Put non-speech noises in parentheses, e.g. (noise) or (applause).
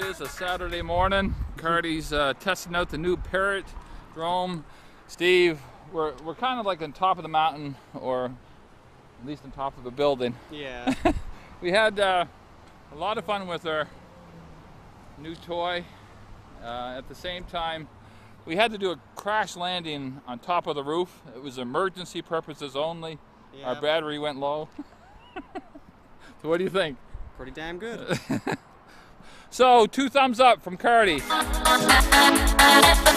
is a Saturday morning. Cardy's uh, testing out the new Parrot drone. Steve, we're, we're kind of like on top of the mountain, or at least on top of a building. Yeah. (laughs) we had uh, a lot of fun with our new toy. Uh, at the same time, we had to do a crash landing on top of the roof. It was emergency purposes only. Our battery went low. (laughs) so what do you think? Pretty damn good. (laughs) So two thumbs up from Cardi. (laughs)